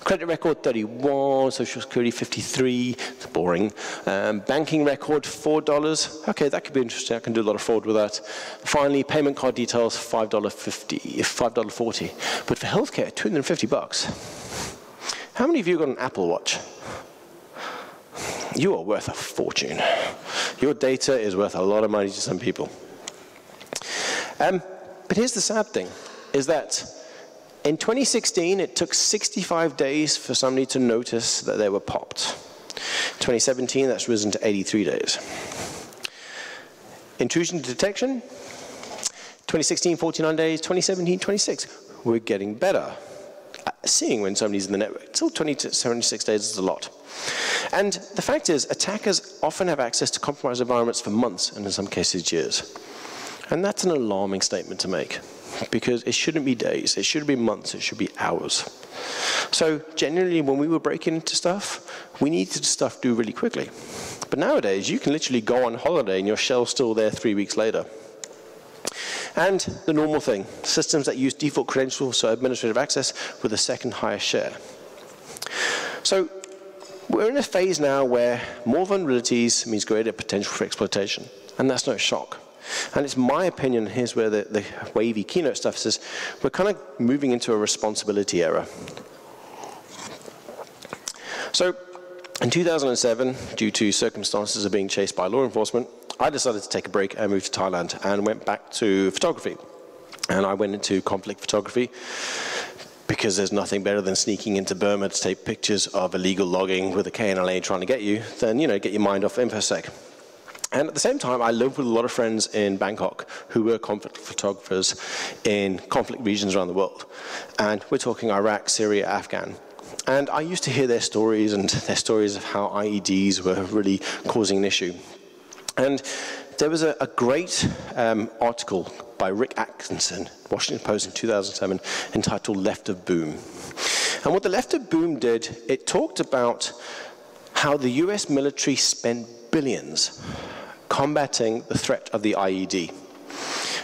Credit record 31, Social Security 53, it's boring. Um, banking record $4, okay, that could be interesting, I can do a lot of fraud with that. Finally, payment card details $5.50, $5.40. But for healthcare, 250 bucks. How many of you got an Apple Watch? You are worth a fortune. Your data is worth a lot of money to some people. Um, but here's the sad thing, is that in 2016, it took 65 days for somebody to notice that they were popped. 2017, that's risen to 83 days. Intrusion detection, 2016, 49 days, 2017, 26. We're getting better seeing when somebody's in the network. Still 20 to 76 days is a lot. And the fact is, attackers often have access to compromised environments for months, and in some cases years. And that's an alarming statement to make, because it shouldn't be days, it shouldn't be months, it should be hours. So generally, when we were breaking into stuff, we needed stuff do really quickly. But nowadays, you can literally go on holiday and your shell's still there three weeks later. And the normal thing, systems that use default credentials, so administrative access, with the second highest share. So we're in a phase now where more vulnerabilities means greater potential for exploitation. And that's no shock. And it's my opinion, here's where the, the wavy keynote stuff says, we're kind of moving into a responsibility era. So in 2007, due to circumstances of being chased by law enforcement, I decided to take a break and move to Thailand and went back to photography. And I went into conflict photography because there's nothing better than sneaking into Burma to take pictures of illegal logging with a KNLA trying to get you than, you know, get your mind off InfoSec. And at the same time, I lived with a lot of friends in Bangkok who were conflict photographers in conflict regions around the world. And we're talking Iraq, Syria, Afghan. And I used to hear their stories and [laughs] their stories of how IEDs were really causing an issue. And there was a, a great um, article by Rick Atkinson, Washington Post in 2007, entitled Left of Boom. And what the Left of Boom did, it talked about how the US military spent billions combating the threat of the IED.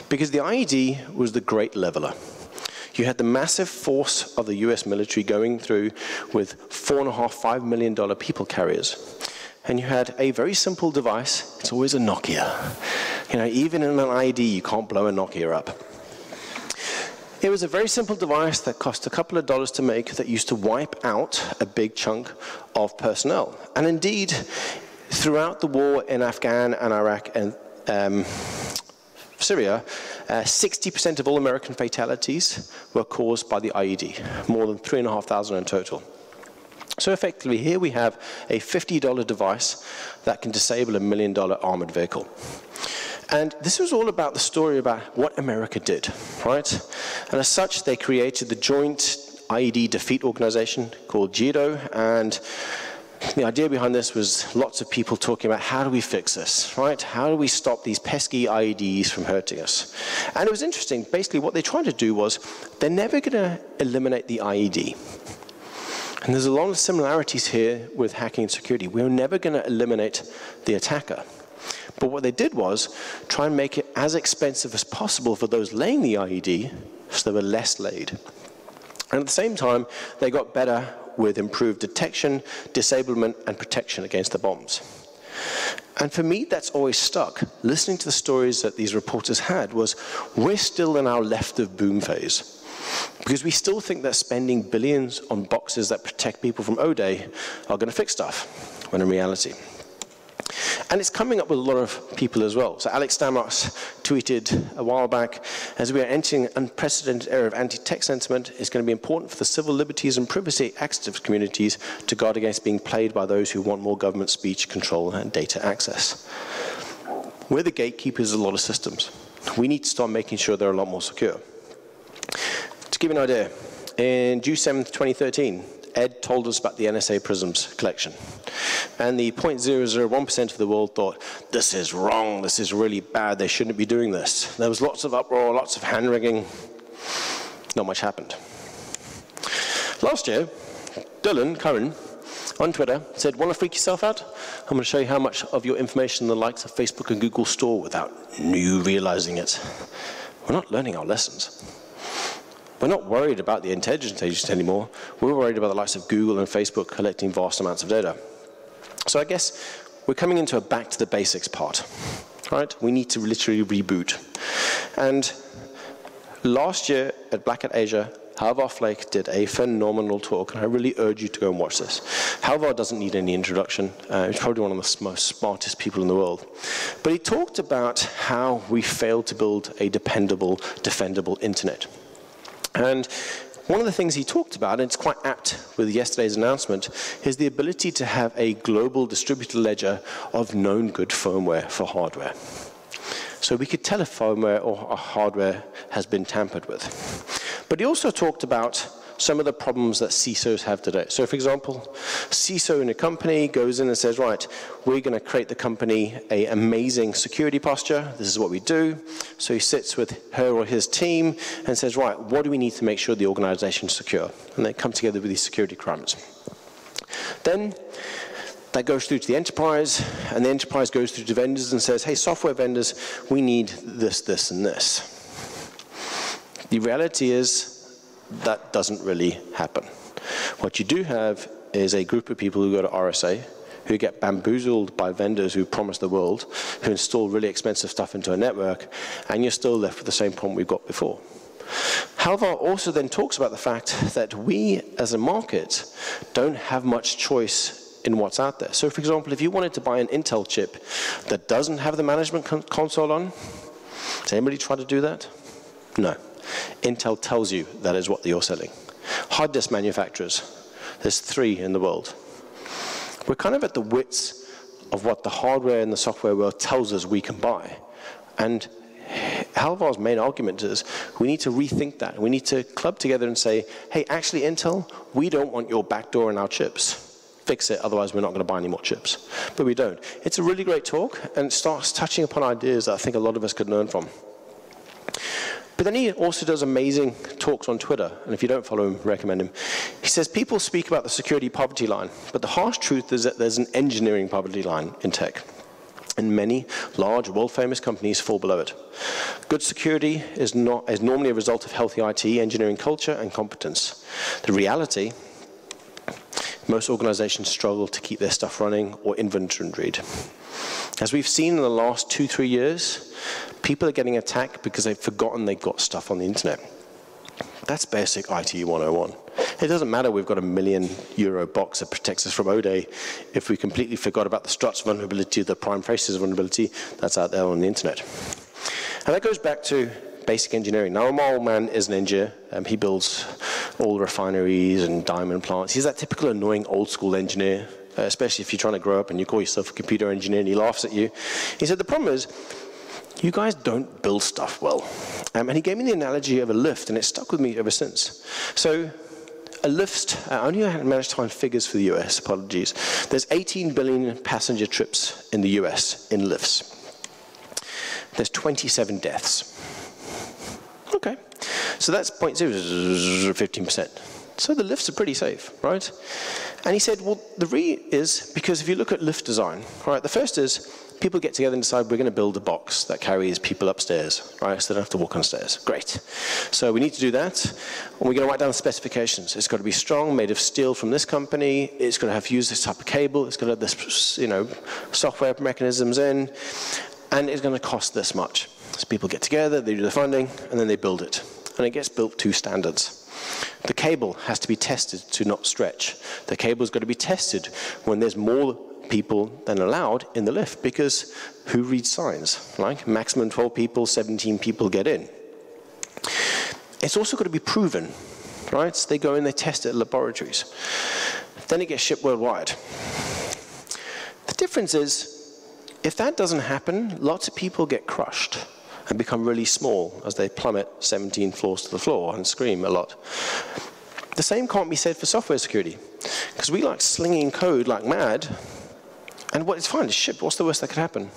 Because the IED was the great leveler. You had the massive force of the US military going through with four and a half, five million dollar people carriers. And you had a very simple device. It's always a Nokia. You know, even in an IED, you can't blow a Nokia up. It was a very simple device that cost a couple of dollars to make that used to wipe out a big chunk of personnel. And indeed, throughout the war in Afghan and Iraq and um, Syria, 60% uh, of all American fatalities were caused by the IED, more than 3,500 in total. So effectively, here we have a $50 device that can disable a million dollar armored vehicle. And this was all about the story about what America did, right? And as such, they created the Joint IED Defeat Organization called JIDO, and the idea behind this was lots of people talking about how do we fix this, right? How do we stop these pesky IEDs from hurting us? And it was interesting. Basically, what they tried to do was they're never going to eliminate the IED. And there's a lot of similarities here with hacking and security. We're never going to eliminate the attacker. But what they did was try and make it as expensive as possible for those laying the IED so they were less laid. And at the same time, they got better with improved detection, disablement, and protection against the bombs. And for me, that's always stuck. Listening to the stories that these reporters had was, we're still in our left of boom phase. Because we still think that spending billions on boxes that protect people from O-Day are going to fix stuff, when in reality, and it's coming up with a lot of people as well. So Alex Stamos tweeted a while back, as we are entering an unprecedented era of anti-tech sentiment, it's going to be important for the civil liberties and privacy activist communities to guard against being played by those who want more government speech control and data access. We're the gatekeepers of a lot of systems. We need to start making sure they're a lot more secure. Give you an idea, in June 7th, 2013, Ed told us about the NSA PRISMS collection. And the 0.001% of the world thought, this is wrong, this is really bad, they shouldn't be doing this. There was lots of uproar, lots of hand wringing. Not much happened. Last year, Dylan Curran on Twitter said, want to freak yourself out? I'm going to show you how much of your information the likes of Facebook and Google store without you realizing it. We're not learning our lessons. We're not worried about the intelligence agencies anymore. We're worried about the likes of Google and Facebook collecting vast amounts of data. So I guess we're coming into a back to the basics part, right? We need to literally reboot. And last year at Black Hat Asia, Halvar Flake did a phenomenal talk, and I really urge you to go and watch this. Halvar doesn't need any introduction. Uh, he's probably one of the most smartest people in the world. But he talked about how we failed to build a dependable, defendable internet. And one of the things he talked about, and it's quite apt with yesterday's announcement, is the ability to have a global distributed ledger of known good firmware for hardware. So we could tell if firmware or hardware has been tampered with. But he also talked about some of the problems that CISOs have today. So for example, CISO in a company goes in and says, right, we're going to create the company a amazing security posture. This is what we do. So he sits with her or his team and says, right, what do we need to make sure the organization is secure? And they come together with these security requirements. Then that goes through to the enterprise, and the enterprise goes through to vendors and says, hey, software vendors, we need this, this, and this. The reality is that doesn't really happen. What you do have is a group of people who go to RSA, who get bamboozled by vendors who promise the world, who install really expensive stuff into a network, and you're still left with the same problem we've got before. Halvar also then talks about the fact that we as a market don't have much choice in what's out there. So for example, if you wanted to buy an Intel chip that doesn't have the management con console on, does anybody try to do that? No. Intel tells you that is what you're selling. Hard disk manufacturers, there's three in the world. We're kind of at the wits of what the hardware and the software world tells us we can buy. And Halvar's main argument is we need to rethink that. We need to club together and say, hey, actually, Intel, we don't want your backdoor in our chips fix it, otherwise we're not going to buy any more chips. But we don't. It's a really great talk, and it starts touching upon ideas that I think a lot of us could learn from. But then he also does amazing talks on Twitter, and if you don't follow him, recommend him. He says people speak about the security poverty line, but the harsh truth is that there's an engineering poverty line in tech. And many large, world-famous companies fall below it. Good security is, not, is normally a result of healthy IT, engineering culture, and competence. The reality most organizations struggle to keep their stuff running or inventoried. As we've seen in the last two, three years, people are getting attacked because they've forgotten they've got stuff on the internet. That's basic IT 101. It doesn't matter we've got a million euro box that protects us from ODay if we completely forgot about the struts vulnerability, the PrimeFaces vulnerability that's out there on the internet. And that goes back to basic engineering. Now, my old man is an engineer. Um, he builds all refineries and diamond plants. He's that typical annoying old school engineer, uh, especially if you're trying to grow up and you call yourself a computer engineer and he laughs at you. He said, the problem is, you guys don't build stuff well. Um, and he gave me the analogy of a lift, and it stuck with me ever since. So a lift, I uh, only managed to find figures for the US, apologies. There's 18 billion passenger trips in the US in lifts. There's 27 deaths. Okay, so that's 0.015%. So the lifts are pretty safe, right? And he said, well, the re is because if you look at lift design, right, the first is people get together and decide we're going to build a box that carries people upstairs, right, so they don't have to walk on stairs. Great. So we need to do that, and we're going to write down the specifications. It's got to be strong, made of steel from this company. It's going to have used this type of cable. It's going to have this, you know, software mechanisms in, and it's going to cost this much. So people get together, they do the funding, and then they build it. And it gets built to standards. The cable has to be tested to not stretch. The cable's got to be tested when there's more people than allowed in the lift because who reads signs? Like maximum 12 people, 17 people get in. It's also got to be proven, right? So they go and they test it at laboratories. Then it gets shipped worldwide. The difference is, if that doesn't happen, lots of people get crushed and become really small as they plummet 17 floors to the floor and scream a lot. The same can't be said for software security, because we like slinging code like mad, and what it's fine, it's shipped. What's the worst that could happen?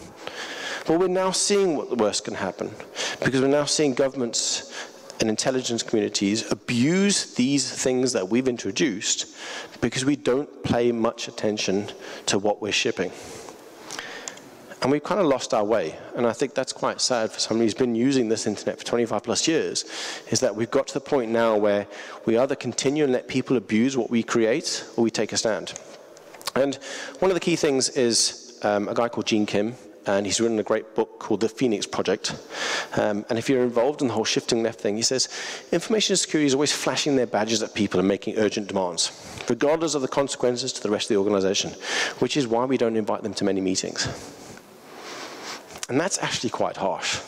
Well, we're now seeing what the worst can happen, because we're now seeing governments and intelligence communities abuse these things that we've introduced because we don't pay much attention to what we're shipping. And we've kind of lost our way. And I think that's quite sad for somebody who's been using this internet for 25 plus years, is that we've got to the point now where we either continue and let people abuse what we create, or we take a stand. And one of the key things is um, a guy called Gene Kim, and he's written a great book called The Phoenix Project. Um, and if you're involved in the whole shifting left thing, he says, information security is always flashing their badges at people and making urgent demands, regardless of the consequences to the rest of the organization, which is why we don't invite them to many meetings. And that's actually quite harsh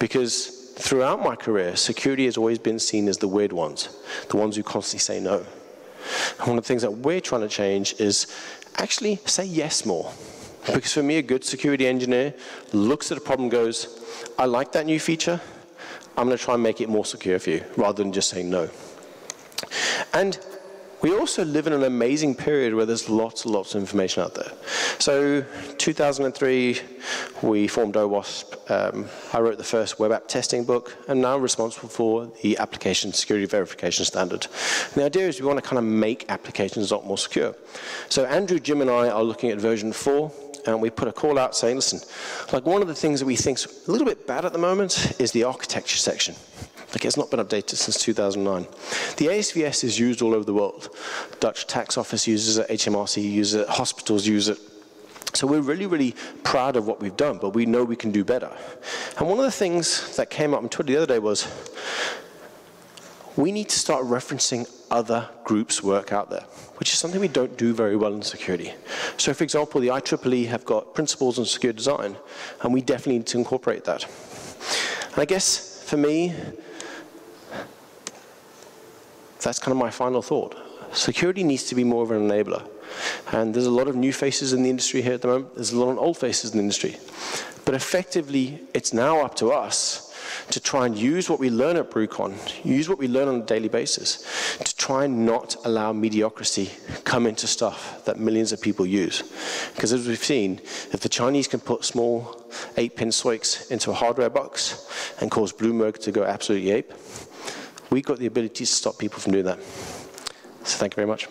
because throughout my career, security has always been seen as the weird ones, the ones who constantly say no. And one of the things that we're trying to change is actually say yes more. Because for me, a good security engineer looks at a problem goes, I like that new feature, I'm going to try and make it more secure for you, rather than just saying no. And we also live in an amazing period where there's lots and lots of information out there. So 2003, we formed OWASP. Um, I wrote the first web app testing book, and now I'm responsible for the application security verification standard. And the idea is we want to kind of make applications a lot more secure. So Andrew, Jim, and I are looking at version 4, and we put a call out saying, listen, like one of the things that we think is a little bit bad at the moment is the architecture section. Like it's not been updated since 2009. The ASVS is used all over the world. Dutch tax office uses it, HMRC uses it, hospitals use it. So we're really, really proud of what we've done, but we know we can do better. And one of the things that came up on Twitter the other day was, we need to start referencing other groups' work out there, which is something we don't do very well in security. So for example, the IEEE have got principles on secure design, and we definitely need to incorporate that. And I guess, for me, that's kind of my final thought. Security needs to be more of an enabler. And there's a lot of new faces in the industry here at the moment. There's a lot of old faces in the industry. But effectively, it's now up to us to try and use what we learn at BruCON, use what we learn on a daily basis, to try and not allow mediocrity come into stuff that millions of people use. Because as we've seen, if the Chinese can put small 8-pin SOICs into a hardware box and cause Bloomberg to go absolutely ape, we've got the ability to stop people from doing that. So thank you very much.